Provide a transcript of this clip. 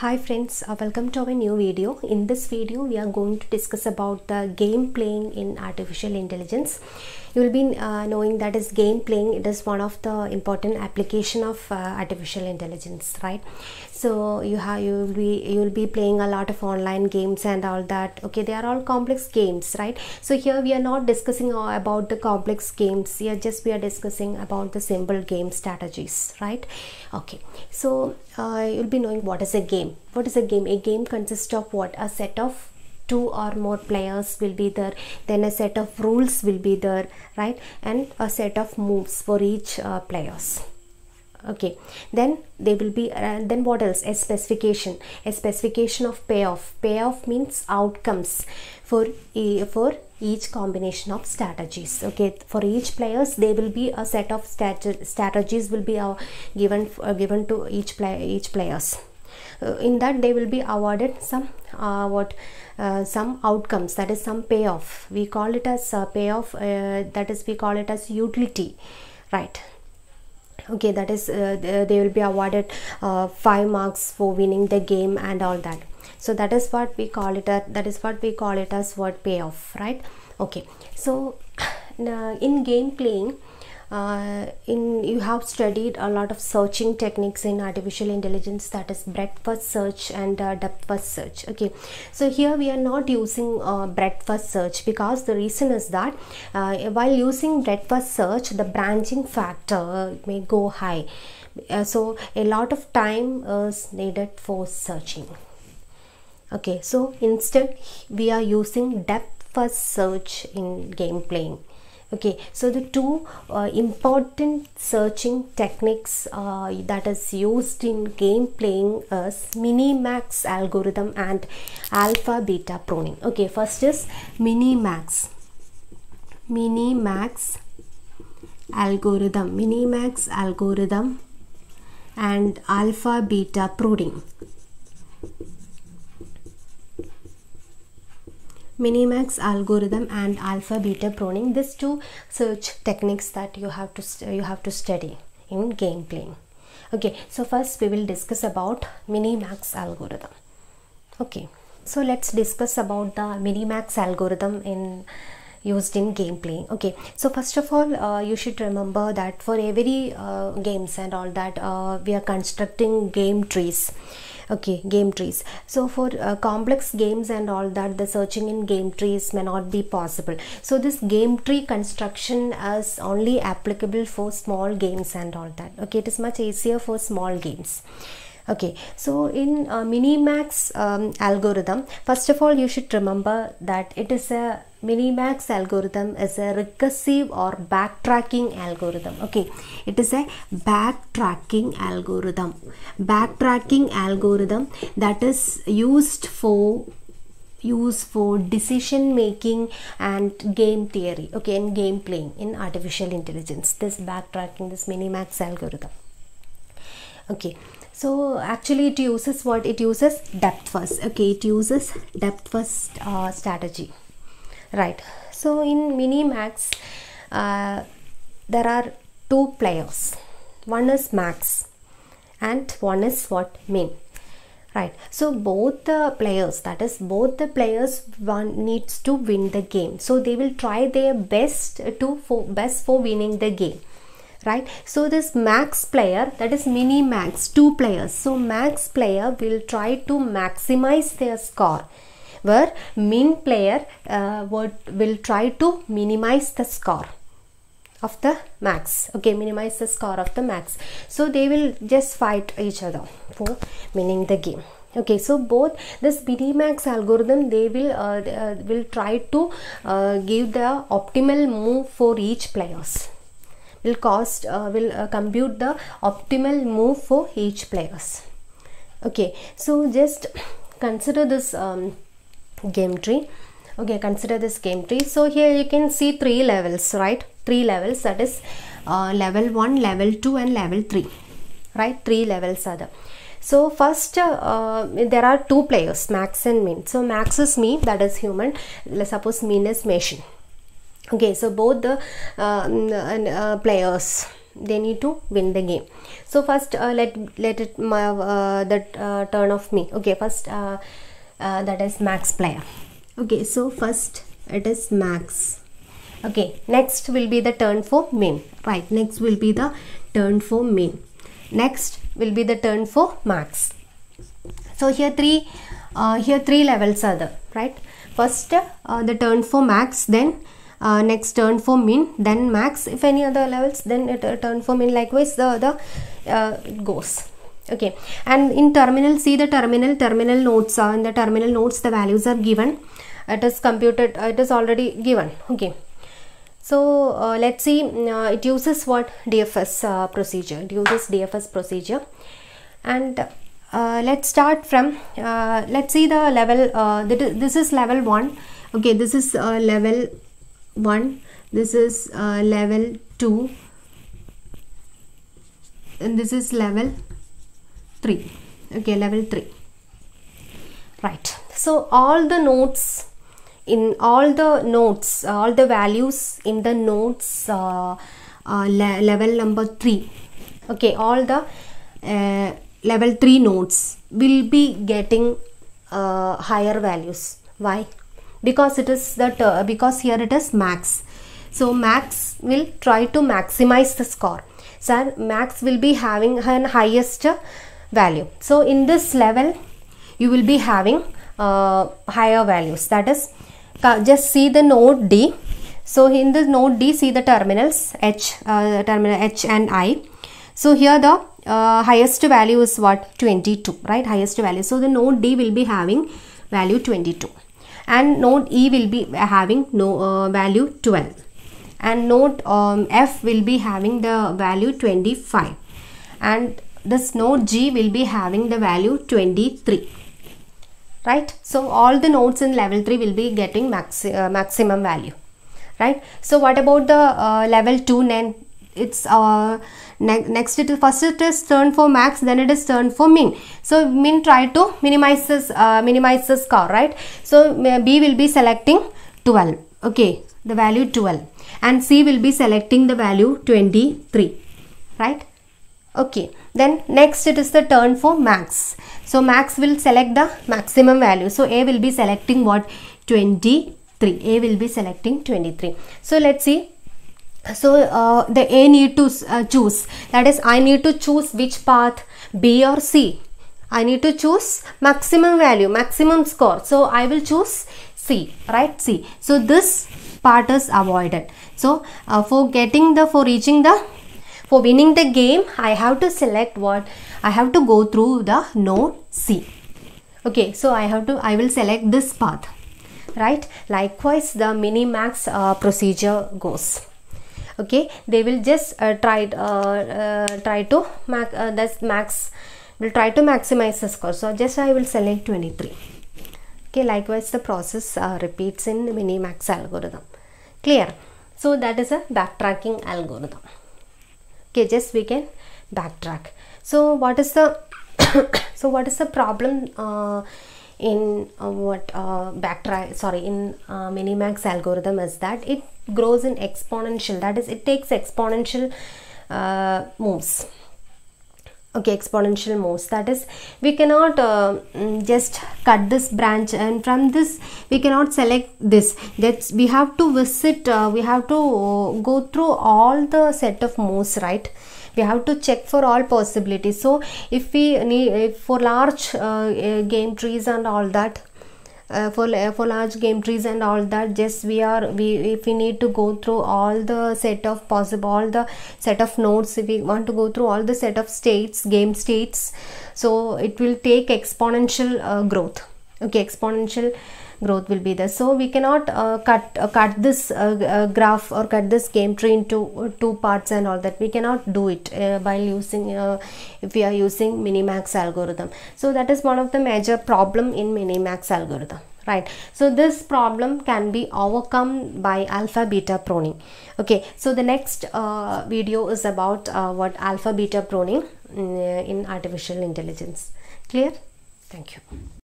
Hi friends, uh, welcome to our new video. In this video, we are going to discuss about the game playing in artificial intelligence. You will be uh, knowing that is game playing. It is one of the important application of uh, artificial intelligence, right? So you have you will be you will be playing a lot of online games and all that. Okay, they are all complex games, right? So here we are not discussing uh, about the complex games. Here just we are discussing about the simple game strategies, right? Okay, so uh, you'll be knowing what is a game. What is a game? A game consists of what? A set of two or more players will be there. Then a set of rules will be there right? And a set of moves for each uh, players. Okay. Then they will be uh, then what else? A specification. A specification of payoff. Payoff means outcomes for e for each combination of strategies. Okay. For each players there will be a set of strat strategies will be uh, given uh, given to each play each players. uh, in that they will be awarded some uh, what uh, some outcomes that is some payoff. We call it as payoff that is we call it as utility right? Okay that is they will be awarded five marks for winning the game and all that. So that is what we call it that is what we call it as what payoff right? Okay so in game playing uh, in you have studied a lot of searching techniques in artificial intelligence that is breadth first search and uh, depth first search. Okay. So here we are not using uh, breadth first search because the reason is that uh, while using breadth first search the branching factor may go high. Uh, so a lot of time is needed for searching. Okay. So instead we are using depth first search in game playing okay so the two uh, important searching techniques uh, that is used in game playing is minimax algorithm and alpha beta pruning okay first is minimax. Minimax algorithm. Minimax algorithm and alpha beta pruning minimax algorithm and alpha beta pruning these two search techniques that you have to you have to study in game playing. Okay so first we will discuss about minimax algorithm. Okay so let's discuss about the minimax algorithm in used in game playing. Okay so first of all uh, you should remember that for every uh, games and all that uh, we are constructing game trees okay game trees. So for uh, complex games and all that the searching in game trees may not be possible. So this game tree construction is only applicable for small games and all that. Okay it is much easier for small games okay so in uh, minimax um, algorithm first of all you should remember that it is a minimax algorithm is a recursive or backtracking algorithm. Okay it is a backtracking algorithm. Backtracking algorithm that is used for use for decision making and game theory okay and game playing in artificial intelligence. This backtracking this minimax algorithm. Okay so actually it uses what? It uses depth first. Okay it uses depth first uh, strategy. Right. So in minimax uh, there are two players. One is max and one is what? Min. Right. So both the players that is both the players one needs to win the game. So they will try their best to for best for winning the game right? So this max player that is mini max two players. So max player will try to maximize their score where min player uh, would, will try to minimize the score of the max. Okay minimize the score of the max. So they will just fight each other for winning the game. Okay so both this minimax algorithm they will uh, uh, will try to uh, give the optimal move for each players will cost uh, will uh, compute the optimal move for each players. Okay so just consider this um, game tree. Okay consider this game tree. So here you can see three levels right? Three levels that is uh, level 1 level 2 and level 3 right? Three levels are there so first uh, there are two players max and min. So max is me that is human. Let's suppose min is machine okay so both the uh, uh, players they need to win the game. So first uh, let let it my uh, that uh, turn of me. Okay first uh, uh, that is max player. Okay so first it is max. Okay next will be the turn for min right next will be the turn for min next will be the turn for max. So here three uh, here three levels are there right? First uh, the turn for max then uh, next turn for min then max. If any other levels then it uh, turn for min. Likewise the other uh, goes. Okay. And in terminal see the terminal terminal nodes are in the terminal nodes the values are given. It is computed uh, it is already given. Okay. So uh, let's see uh, it uses what? Dfs uh, procedure. It uses dfs procedure. And uh, let's start from uh, let's see the level this is level 1 okay this is level 1 this is uh, level 2 and this is level 3 okay level 3 right. So all the nodes in all the nodes all the values in the nodes uh, uh, le level number 3 okay all the uh, level 3 nodes will be getting uh, higher values. Why because it is that uh, because here it is max. So max will try to maximize the score. So max will be having an highest value. So in this level you will be having uh, higher values. That is just see the node d. So in the node d see the terminals h uh, terminal h and i. So here the uh, highest value is what? 22 right? Highest value. So the node d will be having value 22 and node e will be having no uh, value 12 and node um, f will be having the value 25 and this node g will be having the value 23 right? So all the nodes in level 3 will be getting max, uh, maximum value. Right? So what about the uh, level 2 then it's uh, ne next it is first it is turn for max then it is turn for min. So min try to minimize this uh, minimize the score right? So b will be selecting 12 okay? The value 12 and c will be selecting the value 23 right? Okay. Then next it is the turn for max. So max will select the maximum value. So a will be selecting what? 23 a will be selecting 23 so let's see so uh, the a need to uh, choose. That is i need to choose which path b or c. I need to choose maximum value maximum score. So i will choose c right? C. So this part is avoided. So uh, for getting the for reaching the for winning the game i have to select what? I have to go through the node c. Okay so i have to i will select this path right? Likewise the mini max uh, procedure goes okay? They will just uh, try uh, uh, try to max that's max will try to maximize the score. So just i will select 23 okay? Likewise the process repeats in mini max algorithm. Clear? So that is a backtracking algorithm. Okay? Just we can backtrack. So what is the so what is the problem uh, in uh, what uh, backtrack sorry in minimax algorithm is that it grows in exponential. That is it takes exponential uh, moves. Okay exponential moves. That is we cannot uh, just cut this branch and from this we cannot select this. That's we have to visit uh, we have to go through all the set of moves right? We have to check for all possibilities. So if we need if for large uh, game trees and all that uh, for for large game trees and all that just we are we if we need to go through all the set of possible all the set of nodes if we want to go through all the set of states game states so it will take exponential uh, growth okay exponential growth will be there. So we cannot uh, cut uh, cut this uh, uh graph or cut this game tree into uh, two parts and all that. We cannot do it uh, by using if we are using minimax algorithm. So that is one of the major problem in minimax algorithm right? So this problem can be overcome by alpha beta pruning okay so the next video is about what alpha beta pruning in artificial intelligence. Clear? Thank you